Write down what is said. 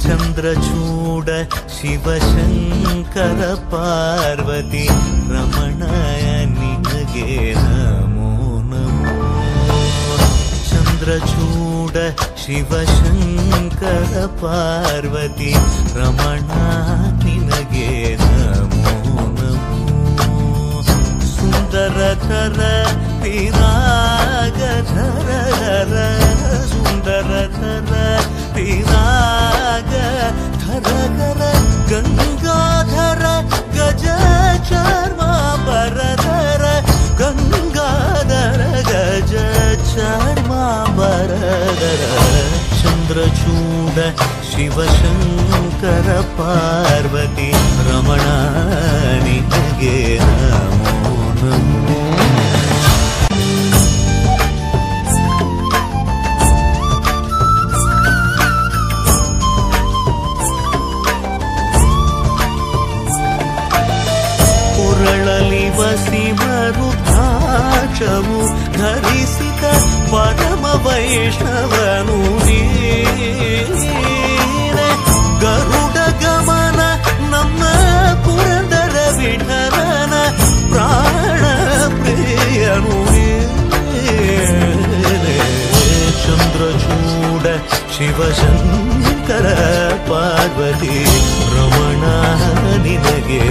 ചന്ദ്രചൂട ശിവശങ്കര പാർവതി രമണയന निनगे नमो नमो चन्द्रचूड शिवशङ्कर पार्वती रमणा निनगे नमो सुन्दरधर विरागधर धर सुन्दरधर विराग धर धर ವರದರ ಚಂದ್ರಚೂಡ ಶಿವಶಂಕರ ಪಾರ್ವತಿ ರಮಣ ನಿನಗೆ ನಮೋ ನಮೋ ಕುರಳಲಿ ವಸಿ ಮರುಧಾಕ್ಷವು वैष्णवनु गरु गमन नम पुर विणप्रियनु चन्द्रचूड शिवशङ्कर पार्वती रमणा निनगे।